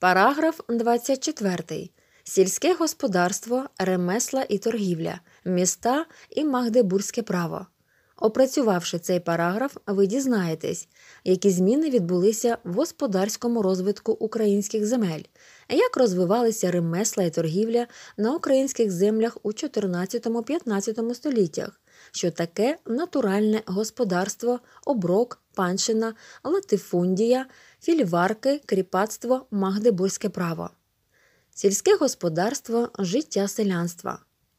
Параграф 24. Сільське господарство, ремесла і торгівля, міста і Магдебурзьке право. Опрацювавши цей параграф, ви дізнаєтесь, які зміни відбулися в господарському розвитку українських земель, як розвивалися ремесла і торгівля на українських землях у 14-15 століттях, що таке натуральне господарство, оброк, панщина, латифундія, фільварки, кріпацтво, магдебурзьке право. Сільське господарство життя селянства.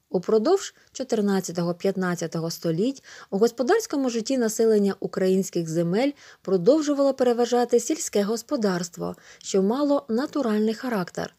Упродовж 14-15 століть у господарському житті населення українських земель продовжувало переважати сільське господарство, що мало натуральний характер.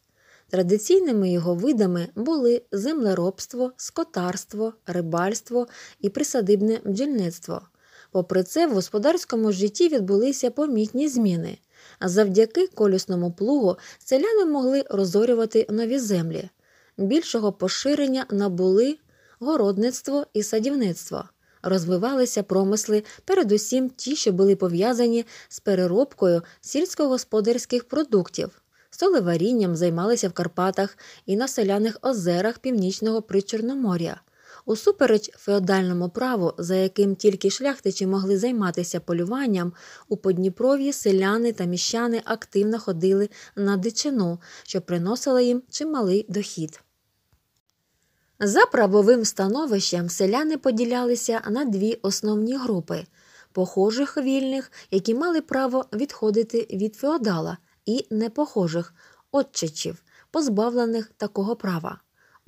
Традиційними його видами були землеробство, скотарство, рибальство і присадибне бджільництво. Попри це, в господарському житті відбулися помітні зміни. Завдяки колісному плугу селяни могли розорювати нові землі. Більшого поширення набули городництво і садівництво. Розвивалися промисли, передусім ті, що були пов'язані з переробкою сільськогосподарських продуктів. Солеварінням займалися в Карпатах і на селяних озерах Північного Причорномор'я. Усупереч феодальному праву, за яким тільки шляхтичі могли займатися полюванням, у Подніпров'ї селяни та міщани активно ходили на дичину, що приносила їм чималий дохід. За правовим становищем селяни поділялися на дві основні групи похожих вільних, які мали право відходити від феодала, і непохожих отчичів, позбавлених такого права.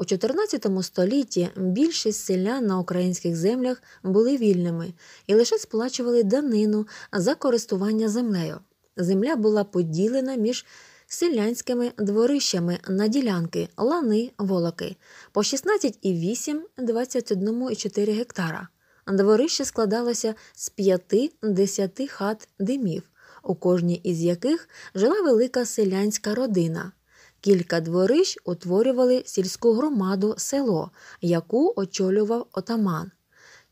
У 14 столітті більшість селян на українських землях були вільними і лише сплачували данину за користування землею. Земля була поділена між селянськими дворищами на ділянки, лани, волоки по 16,8, 21,4 гектара. Дворище складалося з 5-10 хат димів, у кожній із яких жила велика селянська родина. Кілька дворищ утворювали сільську громаду село, яку очолював отаман.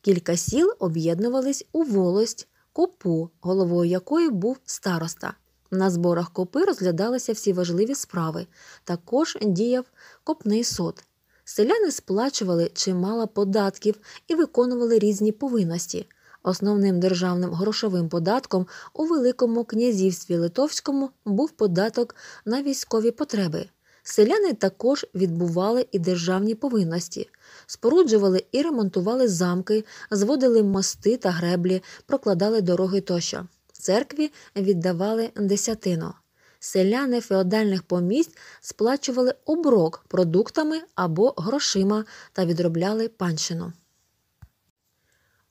Кілька сіл об'єднувались у волость, копу, головою якої був староста. На зборах копи розглядалися всі важливі справи. Також діяв копний суд. Селяни сплачували чимало податків і виконували різні повинності. Основним державним грошовим податком у Великому князівстві Литовському був податок на військові потреби. Селяни також відбували і державні повинності, споруджували і ремонтували замки, зводили мости та греблі, прокладали дороги тощо. Церкві віддавали десятину. Селяни феодальних помість сплачували оброк продуктами або грошима та відробляли панщину.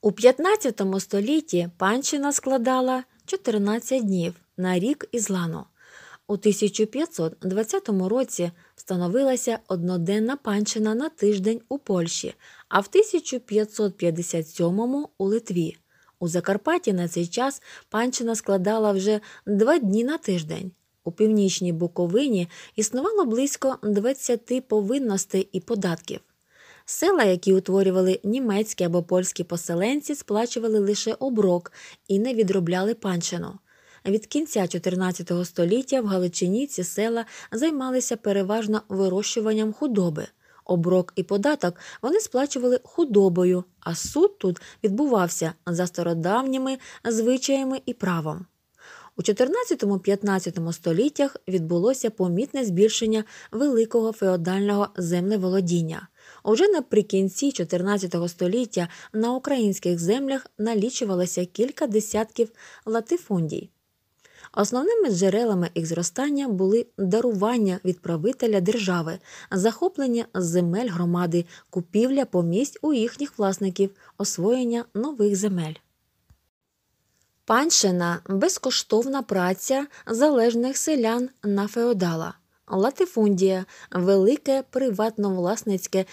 У 15 столітті панщина складала 14 днів на рік із лану. У 1520 році встановилася одноденна панщина на тиждень у Польщі, а в 1557 у Литві. У Закарпатті на цей час панщина складала вже два дні на тиждень. У північній Буковині існувало близько 20 повинностей і податків. Села, які утворювали німецькі або польські поселенці, сплачували лише оброк і не відробляли панщину. Від кінця 14 століття в Галичині ці села займалися переважно вирощуванням худоби. Оброк і податок вони сплачували худобою, а суд тут відбувався за стародавніми звичаями і правом. У 14-15 століттях відбулося помітне збільшення великого феодального землеволодіння. Уже наприкінці 14 століття на українських землях налічувалося кілька десятків латифундій. Основними джерелами їх зростання були дарування від правителя держави, захоплення земель громади, купівля помість у їхніх власників, освоєння нових земель. Панщина безкоштовна праця залежних селян на феодала, латифундія, велике приватно-власницьке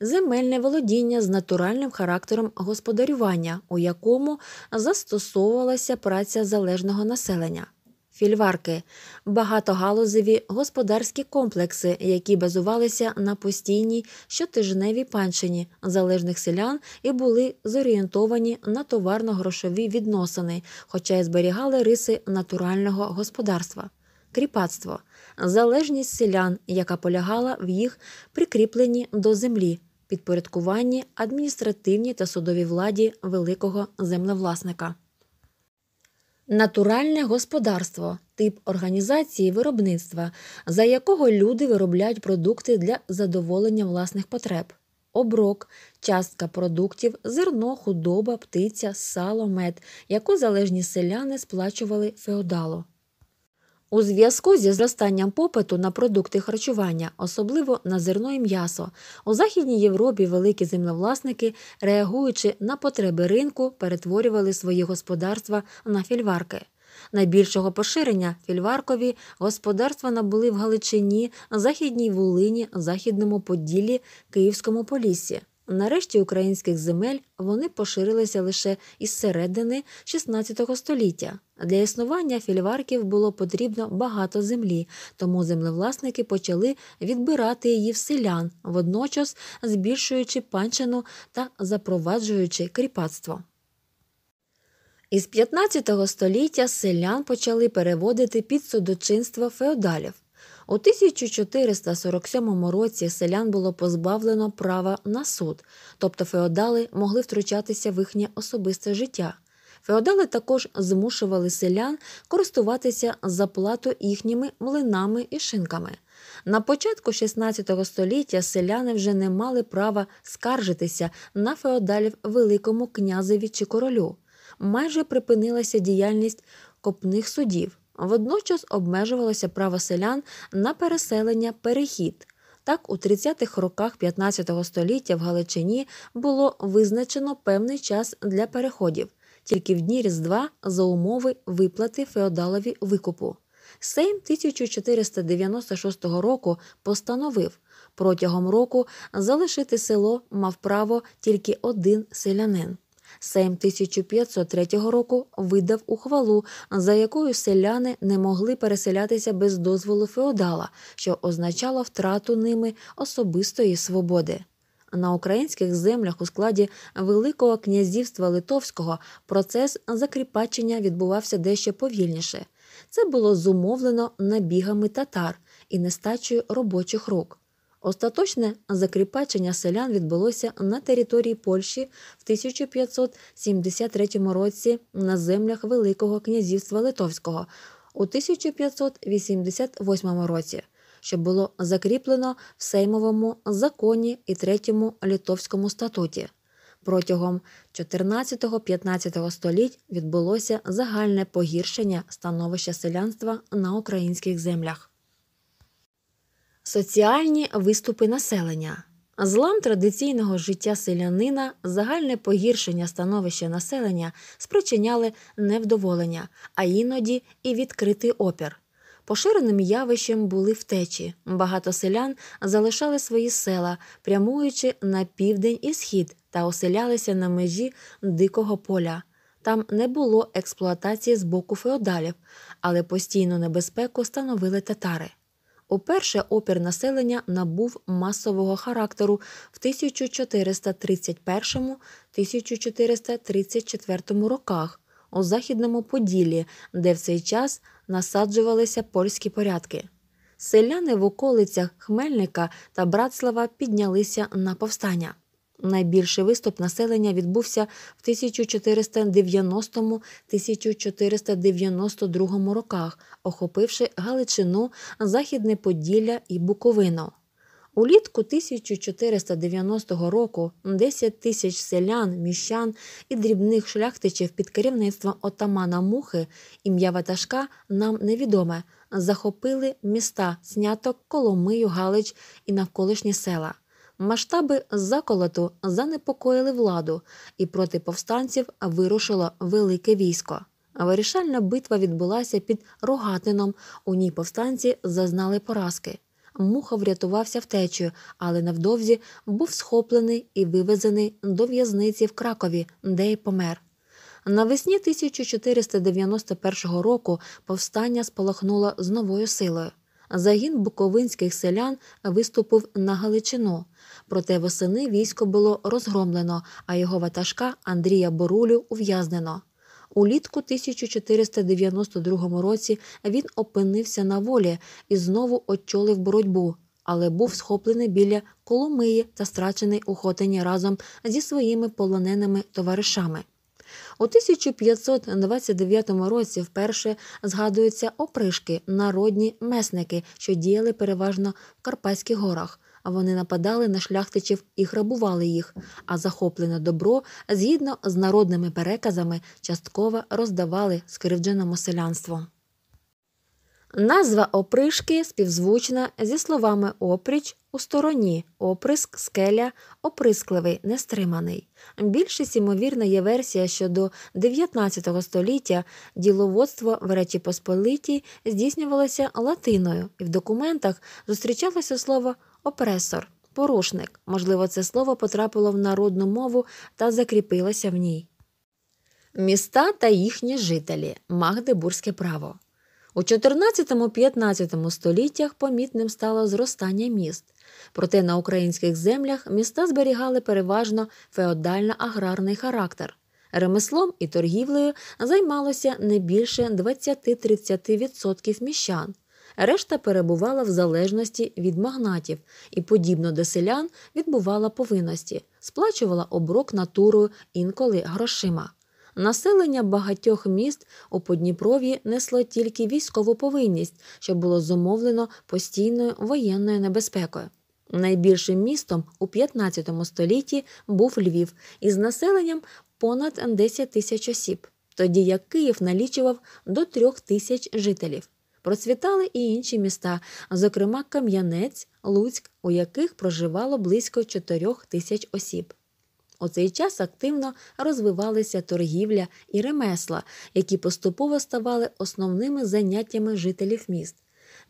земельне володіння з натуральним характером господарювання, у якому застосовувалася праця залежного населення. Фільварки багатогалузеві господарські комплекси, які базувалися на постійній щотижневій панщині залежних селян і були зорієнтовані на товарно-грошові відносини, хоча й зберігали риси натурального господарства. Кріпацтво, залежність селян, яка полягала в їх прикріпленні до землі, підпорядкуванні адміністративній та судовій владі великого землевласника. Натуральне господарство тип організації виробництва, за якого люди виробляють продукти для задоволення власних потреб. Оброк, частка продуктів, зерно, худоба, птиця, сало, мед, яку залежні селяни сплачували феодалу. У зв'язку зі зростанням попиту на продукти харчування, особливо на зерно і м'ясо, у Західній Європі великі землевласники, реагуючи на потреби ринку, перетворювали свої господарства на фільварки. Найбільшого поширення фільваркові господарства набули в Галичині, Західній Волині, Західному Поділлі, Київському Поліссі. Нарешті українських земель вони поширилися лише із середини XVI століття. Для існування фільварків було потрібно багато землі, тому землевласники почали відбирати її в селян, водночас збільшуючи панчину та запроваджуючи кріпацтво. Із 15 століття селян почали переводити під судочинство феодалів. У 1447 році селян було позбавлено права на суд, тобто феодали могли втручатися в їхнє особисте життя. Феодали також змушували селян користуватися за плату їхніми млинами і шинками. На початку XVI століття селяни вже не мали права скаржитися на феодалів Великому князеві чи королю. Майже припинилася діяльність копних судів. Водночас обмежувалося право селян на переселення перехід. Так, у 30-х роках 15 століття в Галичині було визначено певний час для переходів, тільки в дні Різдва за умови виплати феодалові викупу. Сейм 1496 року постановив протягом року залишити село мав право тільки один селянин. Сейм 1503 року видав ухвалу, за якою селяни не могли переселятися без дозволу феодала, що означало втрату ними особистої свободи. На українських землях у складі Великого князівства Литовського процес закріпачення відбувався дещо повільніше. Це було зумовлено набігами татар і нестачею робочих рук. Остаточне закріпачення селян відбулося на території Польщі в 1573 році на землях Великого князівства Литовського у 1588 році, що було закріплено в Сеймовому законі і третьому литовському статуті. Протягом 14-15 століть відбулося загальне погіршення становища селянства на українських землях. Соціальні виступи населення. Злам традиційного життя селянина, загальне погіршення становища населення спричиняли невдоволення, а іноді і відкритий опір. Поширеним явищем були втечі. Багато селян залишали свої села, прямуючи на південь і схід та оселялися на межі дикого поля. Там не було експлуатації з боку феодалів, але постійну небезпеку становили татари. Уперше опір населення набув масового характеру в 1431-1434 роках у Західному Поділлі, де в цей час насаджувалися польські порядки. Селяни в околицях Хмельника та Братслава піднялися на повстання. Найбільший виступ населення відбувся в 1490-1492 роках, охопивши Галичину, Західне Поділля і Буковину. Улітку 1490 року 10 тисяч селян, міщан і дрібних шляхтичів під керівництвом отамана Мухи, ім'я Ватажка нам невідоме, захопили міста Сняток, Коломию, Галич і навколишні села. Масштаби заколоту занепокоїли владу, і проти повстанців вирушило велике військо. Вирішальна битва відбулася під Рогатином. У ній повстанці зазнали поразки. Муха врятувався втечею, але невдовзі був схоплений і вивезений до в'язниці в Кракові, де й помер. Навесні 1491 року повстання спалахнуло з новою силою. Загін буковинських селян виступив на Галичину. Проте восени військо було розгромлено, а його ватажка Андрія Борулю ув'язнено. Улітку 1492 році він опинився на волі і знову очолив боротьбу, але був схоплений біля Коломиї та страчений у Хотині разом зі своїми полоненими товаришами. У 1529 році вперше згадуються опришки, народні месники, що діяли переважно в Карпатських горах. А вони нападали на шляхтичів і грабували їх, а захоплене добро, згідно з народними переказами, частково роздавали скривдженому селянству. Назва опришки співзвучна зі словами опріч у стороні, оприск, скеля, оприскливий, нестриманий. Більшість ймовірна є версія, що до 19 століття діловодство в Речі Посполитій здійснювалося латиною, і в документах зустрічалося слово опресор, порушник. Можливо, це слово потрапило в народну мову та закріпилося в ній. Міста та їхні жителі Магдебурзьке право. У 14-15 століттях помітним стало зростання міст, проте на українських землях міста зберігали переважно феодально-аграрний характер. Ремеслом і торгівлею займалося не більше 20-30% міщан. Решта перебувала в залежності від магнатів і, подібно до селян, відбувала повинності, сплачувала оброк натурою інколи грошима. Населення багатьох міст у Подніпров'ї несло тільки військову повинність, що було зумовлено постійною воєнною небезпекою. Найбільшим містом у 15 столітті був Львів із населенням понад 10 тисяч осіб, тоді як Київ налічував до трьох тисяч жителів. Процвітали і інші міста, зокрема Кам'янець, Луцьк, у яких проживало близько 4 тисяч осіб. У цей час активно розвивалися торгівля і ремесла, які поступово ставали основними заняттями жителів міст.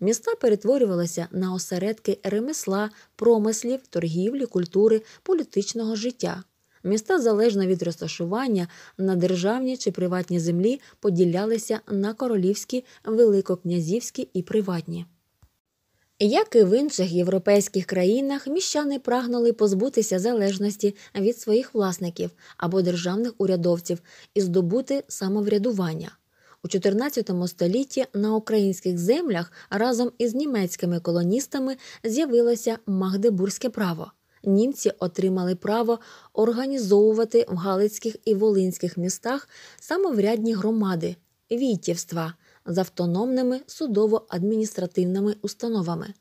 Міста перетворювалися на осередки ремесла, промислів, торгівлі, культури, політичного життя. Міста, залежно від розташування, на державні чи приватні землі поділялися на королівські, великокнязівські і приватні. Як і в інших європейських країнах, міщани прагнули позбутися залежності від своїх власників або державних урядовців і здобути самоврядування. У 14 столітті на українських землях разом із німецькими колоністами з'явилося Магдебурзьке право. Німці отримали право організовувати в Галицьких і Волинських містах самоврядні громади, війтівства з автономними судово-адміністративними установами.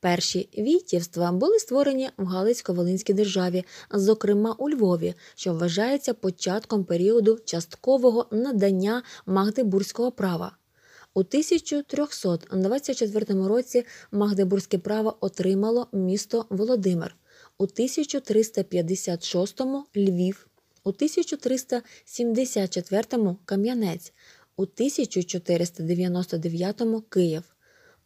Перші війтівства були створені в Галицько-Волинській державі, зокрема у Львові, що вважається початком періоду часткового надання Магдебурзького права. У 1324 році Магдебурзьке право отримало місто Володимир, у 1356 Львів, у 1374 Кам'янець, у 1499 Київ.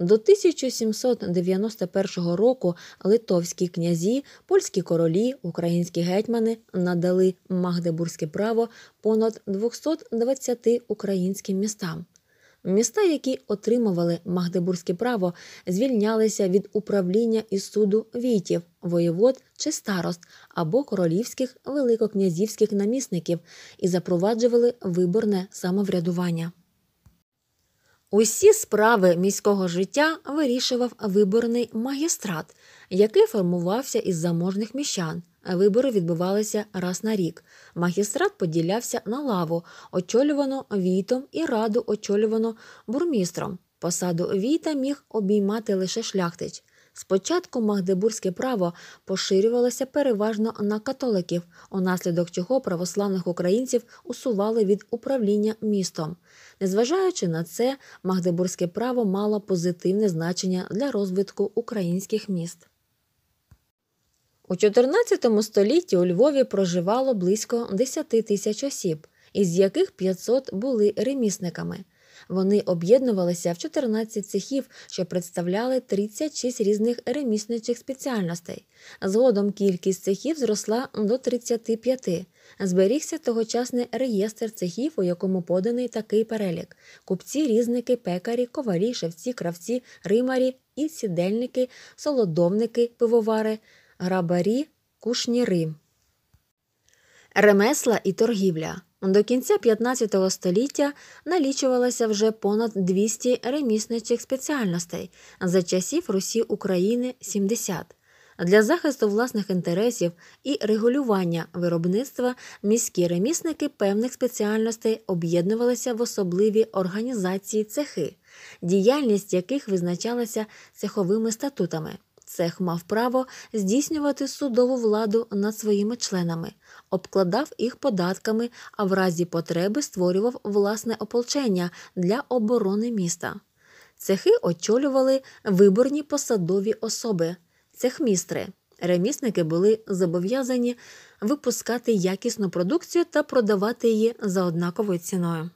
До 1791 року литовські князі, польські королі, українські гетьмани надали Магдебурзьке право понад 220 українським містам. Міста, які отримували Магдебурзьке право, звільнялися від управління із суду війтів, воєвод чи старост або королівських великокнязівських намісників і запроваджували виборне самоврядування. Усі справи міського життя вирішував виборний магістрат, який формувався із заможних міщан. Вибори відбувалися раз на рік. Магістрат поділявся на лаву, очолювано війтом і раду очолювано бурмістром. Посаду війта міг обіймати лише шляхтич. Спочатку Магдебурзьке право поширювалося переважно на католиків, унаслідок чого православних українців усували від управління містом. Незважаючи на це, Магдебурзьке право мало позитивне значення для розвитку українських міст. У 14 столітті у Львові проживало близько 10 тисяч осіб, із яких 500 були ремісниками. Вони об'єднувалися в 14 цехів, що представляли 36 різних ремісничих спеціальностей. Згодом кількість цехів зросла до 35. Зберігся тогочасний реєстр цехів, у якому поданий такий перелік: купці, різники, пекарі, ковалі, шевці, кравці, римарі і сідельники, солодовники, пивовари, грабарі, кушніри. Ремесла і торгівля. До кінця 15 століття налічувалося вже понад 200 ремісничих спеціальностей, за часів Русі України 70. Для захисту власних інтересів і регулювання виробництва міські ремісники певних спеціальностей об'єднувалися в особливі організації цехи, діяльність яких визначалася цеховими статутами. Цех мав право здійснювати судову владу над своїми членами, обкладав їх податками, а в разі потреби створював власне ополчення для оборони міста. Цехи очолювали виборні посадові особи, цехмістри. Ремісники були зобов'язані випускати якісну продукцію та продавати її за однаковою ціною.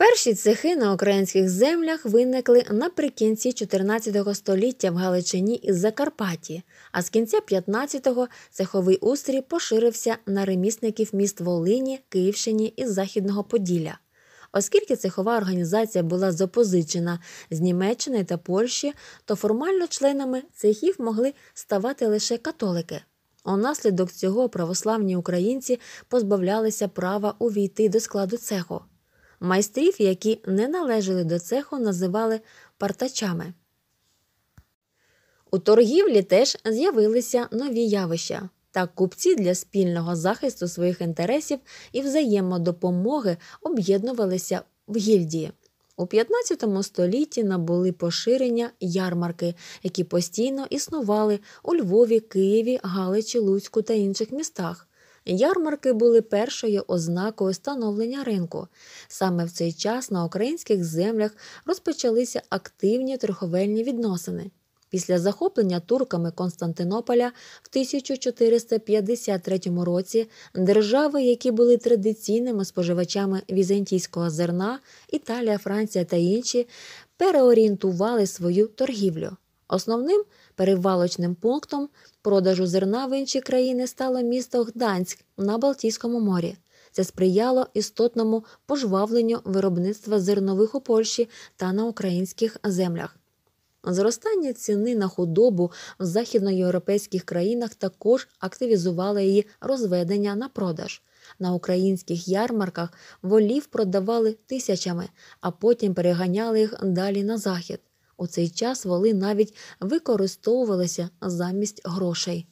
Перші цехи на українських землях виникли наприкінці 14 століття в Галичині і Закарпатті, а з кінця 15-го цеховий устрій поширився на ремісників міст Волині, Київщині і Західного Поділля. Оскільки цехова організація була запозичена з Німеччини та Польщі, то формально членами цехів могли ставати лише католики. Унаслідок цього православні українці позбавлялися права увійти до складу цеху. Майстрів, які не належали до цеху, називали партачами. У торгівлі теж з'явилися нові явища. Так купці для спільного захисту своїх інтересів і взаємодопомоги об'єднувалися в гільдії. У 15 столітті набули поширення ярмарки, які постійно існували у Львові, Києві, Галичі, Луцьку та інших містах. Ярмарки були першою ознакою становлення ринку. Саме в цей час на українських землях розпочалися активні торговельні відносини. Після захоплення турками Константинополя в 1453 році держави, які були традиційними споживачами візантійського зерна, Італія, Франція та інші, переорієнтували свою торгівлю. Основним перевалочним пунктом продажу зерна в інші країни стало місто Гданськ на Балтійському морі. Це сприяло істотному пожвавленню виробництва зернових у Польщі та на українських землях. Зростання ціни на худобу в західноєвропейських країнах також активізувало її розведення на продаж. На українських ярмарках волів продавали тисячами, а потім переганяли їх далі на захід. У цей час воли навіть використовувалися замість грошей.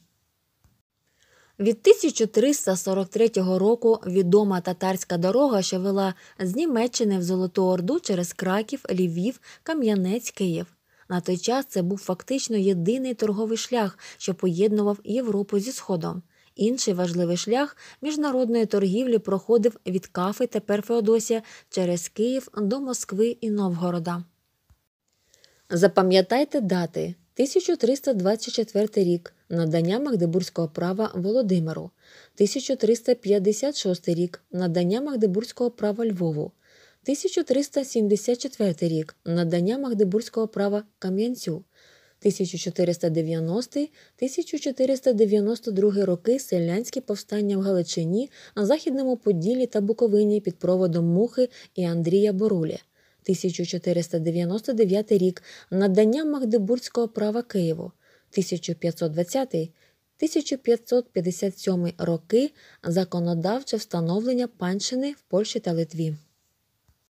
Від 1343 року відома татарська дорога, що вела з Німеччини в Золоту Орду через Краків, Львів, Кам'янець, Київ. На той час це був фактично єдиний торговий шлях, що поєднував Європу зі Сходом. Інший важливий шлях міжнародної торгівлі проходив від Кафи тепер Феодосія через Київ до Москви і Новгорода. Запам'ятайте дати. 1324 рік. Надання Магдебурзького права Володимиру, 1356 рік. Надання Магдебурзького права Львову, 1374 рік. Надання Магдебурзького права Кам'янцю, 1490-1492 роки селянські повстання в Галичині, на Західному Поділлі та Буковині під проводом Мухи і Андрія Борулі. 1499 рік надання Магдебурзького права Києву, 1520-1557 роки законодавче встановлення панщини в Польщі та Литві.